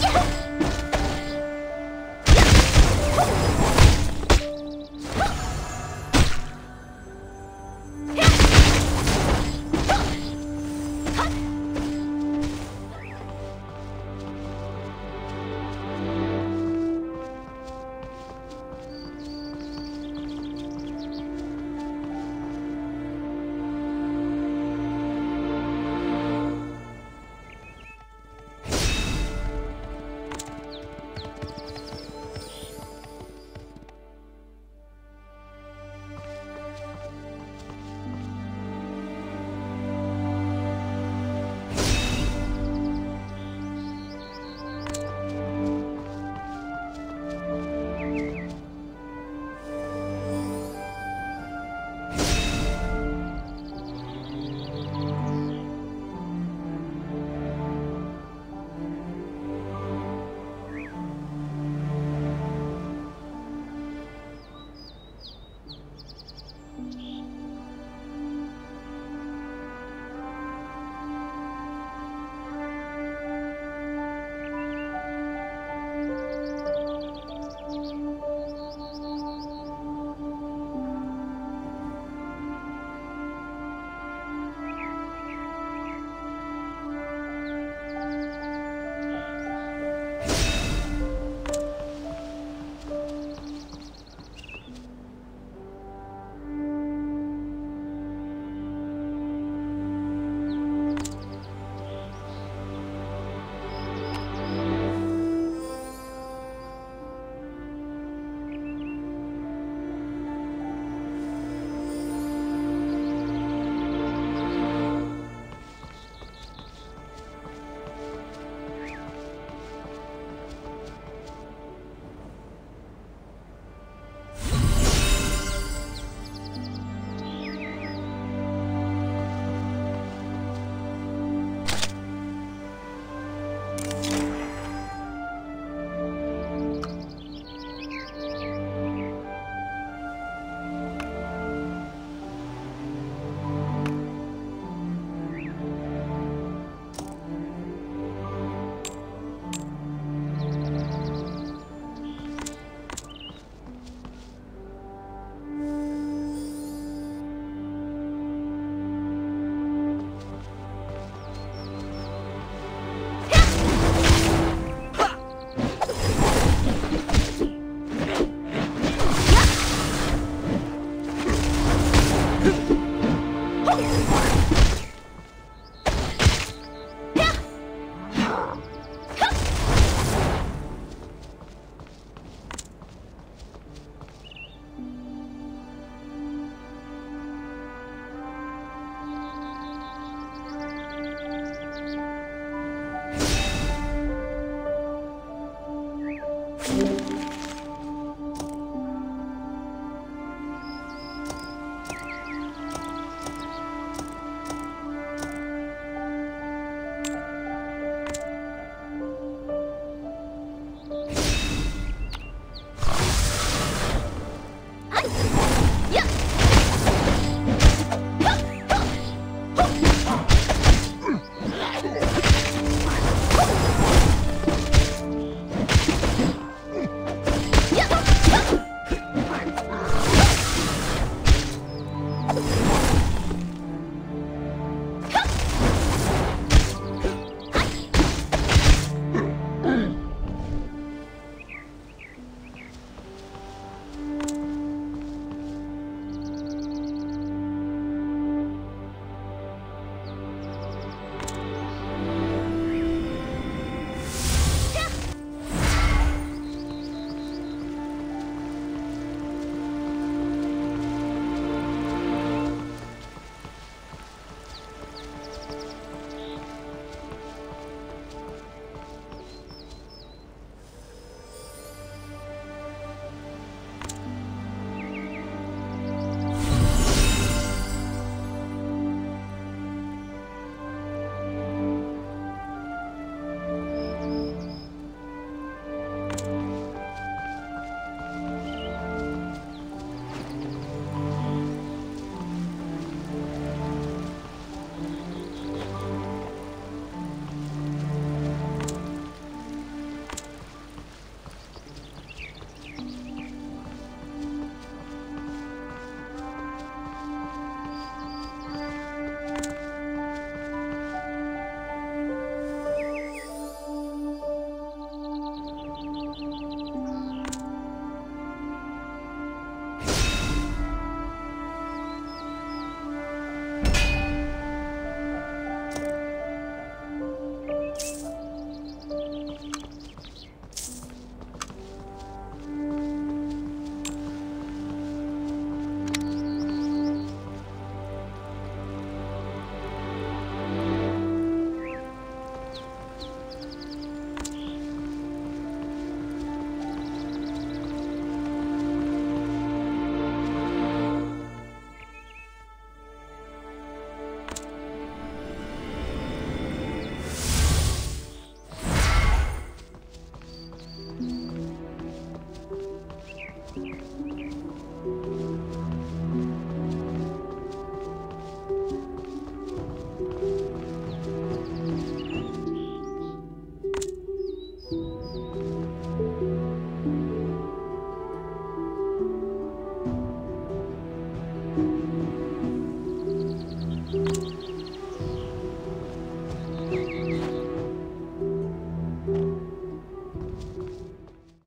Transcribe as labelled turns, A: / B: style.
A: Yeah!